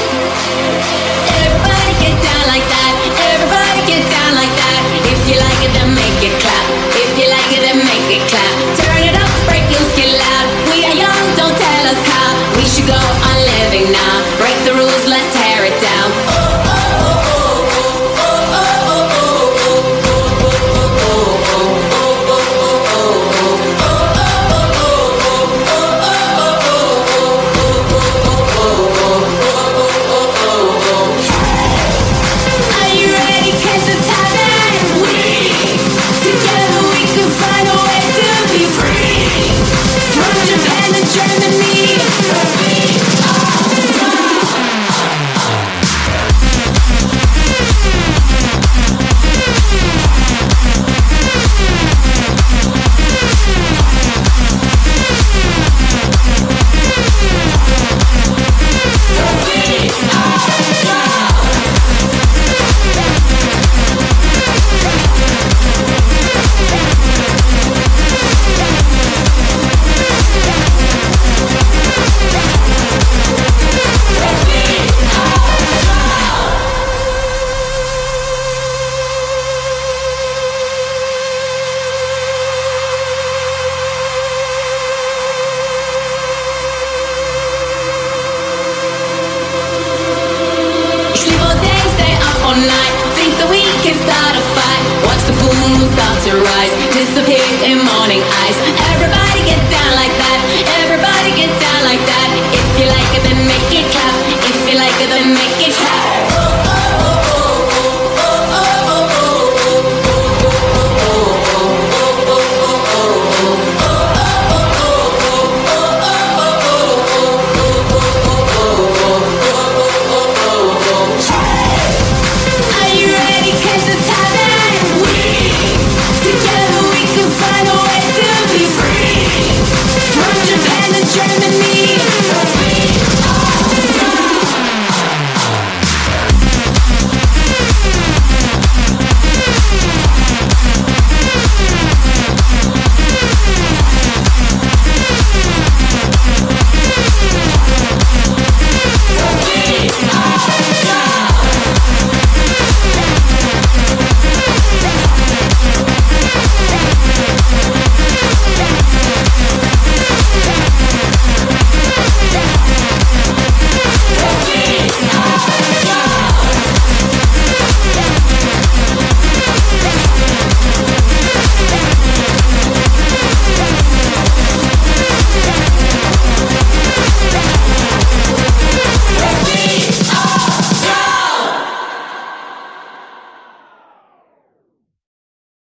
you. Rise. Disappear in morning eyes. Everybody get down like that. Everybody get down like that. If you like it, then make it clap. If you like it, then make it clap.